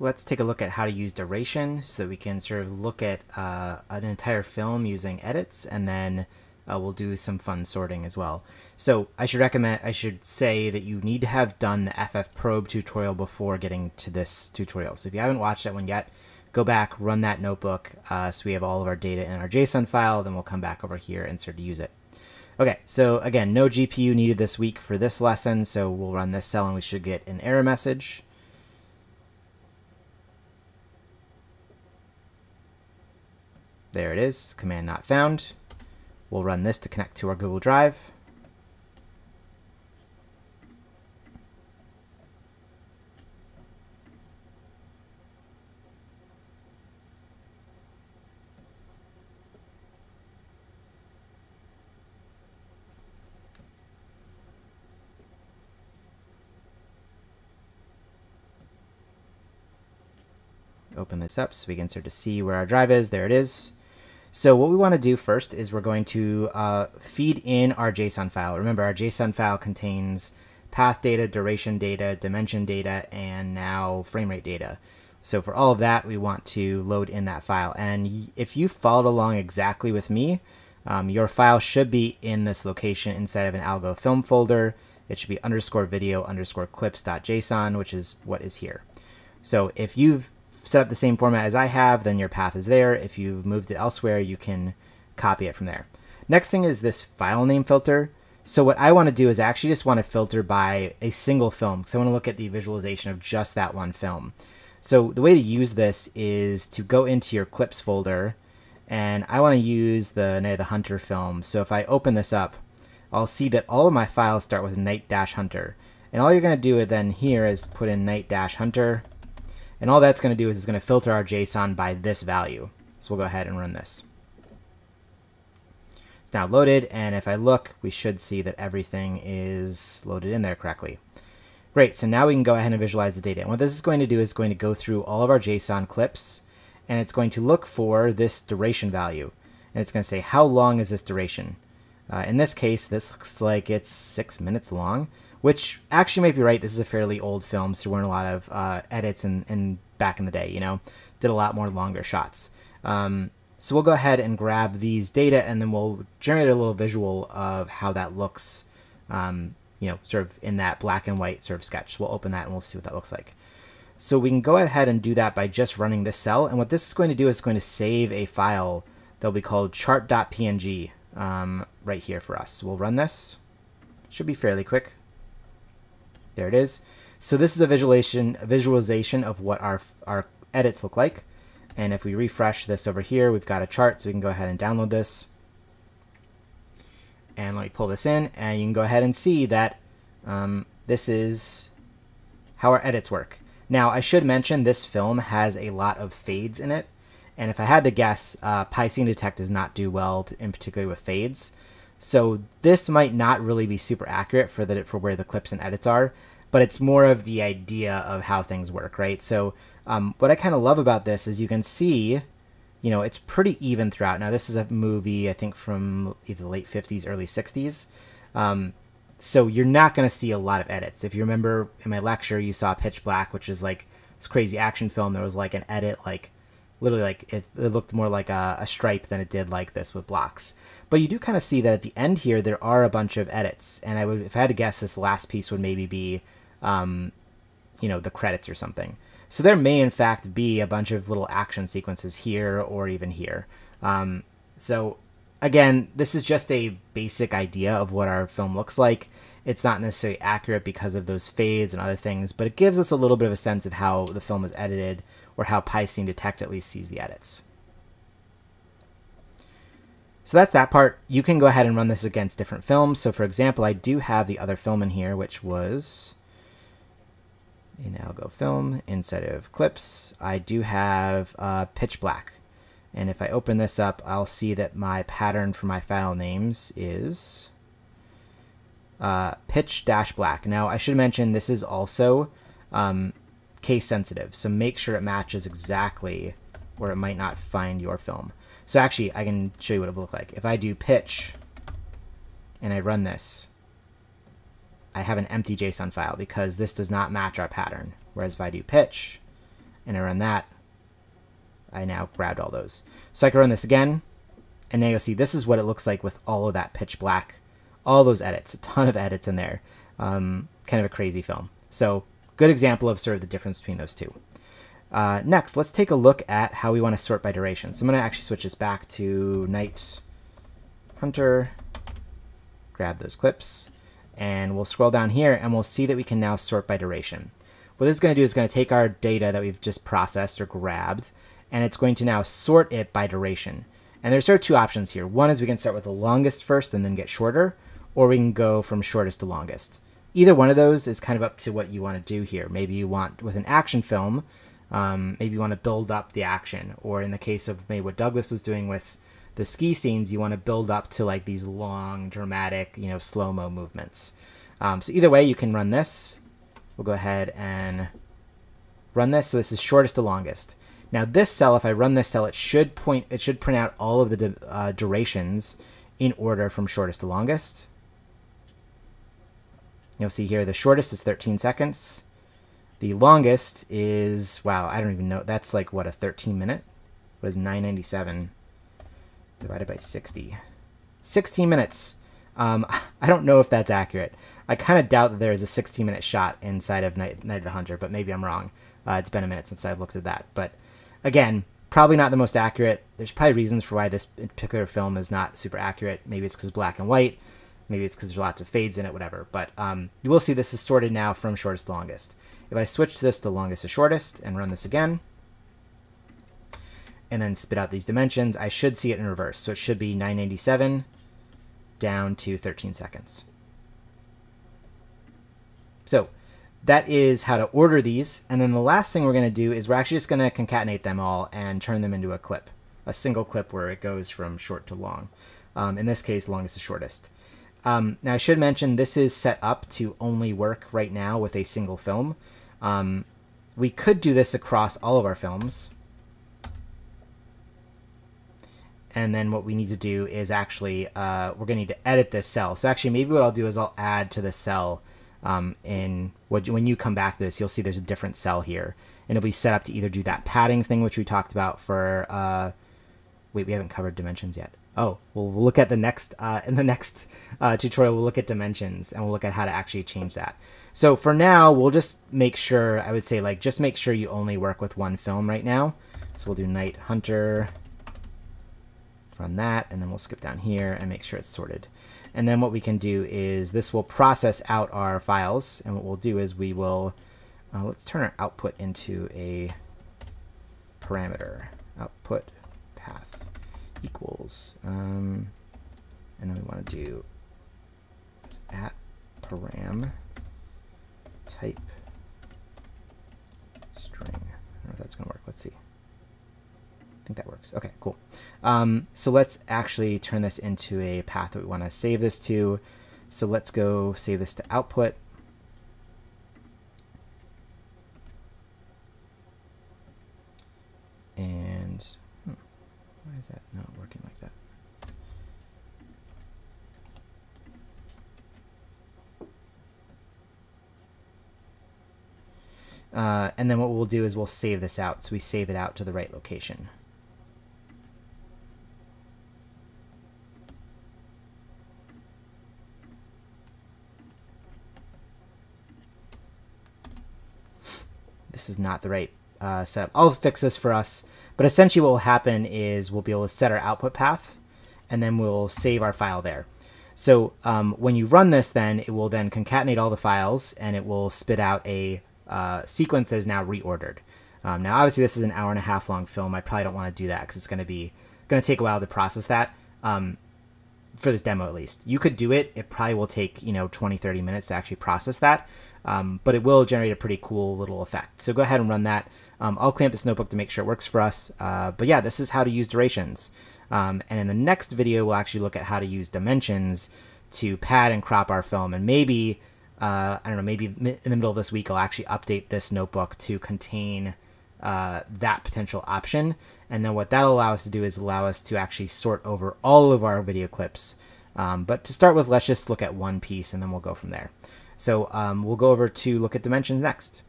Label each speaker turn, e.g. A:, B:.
A: let's take a look at how to use duration so we can sort of look at uh, an entire film using edits and then uh, we'll do some fun sorting as well. So I should recommend, I should say that you need to have done the FF Probe tutorial before getting to this tutorial. So if you haven't watched that one yet, go back, run that notebook uh, so we have all of our data in our JSON file, then we'll come back over here and start to use it. Okay, so again, no GPU needed this week for this lesson, so we'll run this cell and we should get an error message. There it is, command not found. We'll run this to connect to our Google Drive. Open this up so we can start to see where our drive is. There it is. So what we want to do first is we're going to uh, feed in our JSON file. Remember, our JSON file contains path data, duration data, dimension data, and now frame rate data. So for all of that, we want to load in that file. And if you followed along exactly with me, um, your file should be in this location inside of an algo film folder. It should be underscore video underscore clips.json, which is what is here. So if you've set up the same format as I have, then your path is there. If you've moved it elsewhere, you can copy it from there. Next thing is this file name filter. So what I want to do is I actually just want to filter by a single film because I want to look at the visualization of just that one film. So the way to use this is to go into your clips folder and I want to use the Night of the Hunter film. So if I open this up, I'll see that all of my files start with Night-Hunter. And all you're going to do then here is put in Night-Hunter and all that's going to do is it's going to filter our JSON by this value. So we'll go ahead and run this. It's now loaded, and if I look, we should see that everything is loaded in there correctly. Great, so now we can go ahead and visualize the data. And what this is going to do is going to go through all of our JSON clips, and it's going to look for this duration value. And it's going to say, how long is this duration? Uh, in this case, this looks like it's six minutes long which actually might be right. This is a fairly old film, so there weren't a lot of uh, edits and in back in the day. You know, did a lot more longer shots. Um, so we'll go ahead and grab these data, and then we'll generate a little visual of how that looks. Um, you know, sort of in that black and white sort of sketch. So we'll open that and we'll see what that looks like. So we can go ahead and do that by just running this cell. And what this is going to do is going to save a file that'll be called chart.png um, right here for us. We'll run this. Should be fairly quick. There it is. So this is a visualization, a visualization of what our, our edits look like. And if we refresh this over here, we've got a chart, so we can go ahead and download this. And let me pull this in, and you can go ahead and see that um, this is how our edits work. Now, I should mention this film has a lot of fades in it. And if I had to guess, uh, PySceneDetect does not do well, in particular with fades. So this might not really be super accurate for the for where the clips and edits are, but it's more of the idea of how things work, right? So um, what I kind of love about this is you can see, you know, it's pretty even throughout. Now this is a movie I think from either the late 50s, early 60s. Um, so you're not going to see a lot of edits. If you remember in my lecture, you saw Pitch Black, which is like this crazy action film. There was like an edit, like literally like it, it looked more like a, a stripe than it did like this with blocks. But you do kind of see that at the end here, there are a bunch of edits. And I would, if I had to guess, this last piece would maybe be, um, you know, the credits or something. So there may in fact be a bunch of little action sequences here or even here. Um, so again, this is just a basic idea of what our film looks like. It's not necessarily accurate because of those fades and other things, but it gives us a little bit of a sense of how the film is edited or how PySceneDetect at least sees the edits. So that's that part. You can go ahead and run this against different films. So for example, I do have the other film in here, which was in Algo Film inside of Clips. I do have uh, Pitch Black. And if I open this up, I'll see that my pattern for my file names is uh, pitch dash black. Now, I should mention this is also um, case sensitive, so make sure it matches exactly where it might not find your film. So actually, I can show you what it would look like. If I do pitch and I run this, I have an empty JSON file because this does not match our pattern. Whereas if I do pitch and I run that, I now grabbed all those. So I can run this again, and now you'll see this is what it looks like with all of that pitch black, all those edits, a ton of edits in there. Um, kind of a crazy film. So good example of sort of the difference between those two. Uh, next, let's take a look at how we want to sort by duration. So I'm going to actually switch this back to Night Hunter, grab those clips, and we'll scroll down here and we'll see that we can now sort by duration. What this is going to do is going to take our data that we've just processed or grabbed, and it's going to now sort it by duration. And there's sort of two options here. One is we can start with the longest first and then get shorter, or we can go from shortest to longest. Either one of those is kind of up to what you want to do here. Maybe you want, with an action film, um, maybe you want to build up the action, or in the case of maybe what Douglas was doing with the ski scenes, you want to build up to like these long, dramatic, you know, slow mo movements. Um, so either way, you can run this. We'll go ahead and run this. So this is shortest to longest. Now this cell, if I run this cell, it should point, it should print out all of the uh, durations in order from shortest to longest. You'll see here the shortest is 13 seconds. The longest is, wow, I don't even know. That's like, what, a 13 minute? What is 997 divided by 60? 16 minutes. Um, I don't know if that's accurate. I kind of doubt that there is a 16 minute shot inside of Night, Night of the Hunter, but maybe I'm wrong. Uh, it's been a minute since I've looked at that. But again, probably not the most accurate. There's probably reasons for why this particular film is not super accurate. Maybe it's because black and white. Maybe it's because there's lots of fades in it, whatever. But um, you will see this is sorted now from shortest to longest. If I switch this to longest to shortest and run this again, and then spit out these dimensions, I should see it in reverse. So it should be 987 down to 13 seconds. So that is how to order these. And then the last thing we're going to do is we're actually just going to concatenate them all and turn them into a clip, a single clip where it goes from short to long. Um, in this case, longest to shortest. Um, now I should mention this is set up to only work right now with a single film. Um, we could do this across all of our films. And then what we need to do is actually, uh, we're going to need to edit this cell. So actually, maybe what I'll do is I'll add to the cell um, in what, when you come back to this, you'll see there's a different cell here. And it'll be set up to either do that padding thing, which we talked about for, uh, wait, we haven't covered dimensions yet. Oh, we'll look at the next, uh, in the next uh, tutorial, we'll look at dimensions and we'll look at how to actually change that. So for now, we'll just make sure, I would say like, just make sure you only work with one film right now. So we'll do Night Hunter, run that, and then we'll skip down here and make sure it's sorted. And then what we can do is this will process out our files, and what we'll do is we will, uh, let's turn our output into a parameter. Output equals, um, and then we want to do at param type string. I don't know if that's going to work. Let's see. I think that works. Okay, cool. Um, so let's actually turn this into a path that we want to save this to. So let's go save this to output. And hmm, why is that not working like that? Uh, and then what we'll do is we'll save this out. So we save it out to the right location. This is not the right uh, setup. I'll fix this for us. But essentially what will happen is we'll be able to set our output path and then we'll save our file there. So um, when you run this then, it will then concatenate all the files and it will spit out a uh, sequence that is now reordered. Um, now, obviously, this is an hour and a half long film. I probably don't want to do that because it's going to be going to take a while to process that. Um, for this demo, at least, you could do it. It probably will take you know 20, 30 minutes to actually process that, um, but it will generate a pretty cool little effect. So go ahead and run that. Um, I'll clamp this notebook to make sure it works for us. Uh, but yeah, this is how to use durations. Um, and in the next video, we'll actually look at how to use dimensions to pad and crop our film, and maybe uh, I don't know, maybe in the middle of this week, I'll actually update this notebook to contain uh, that potential option. And then what that'll allow us to do is allow us to actually sort over all of our video clips. Um, but to start with, let's just look at one piece and then we'll go from there. So um, we'll go over to look at dimensions next.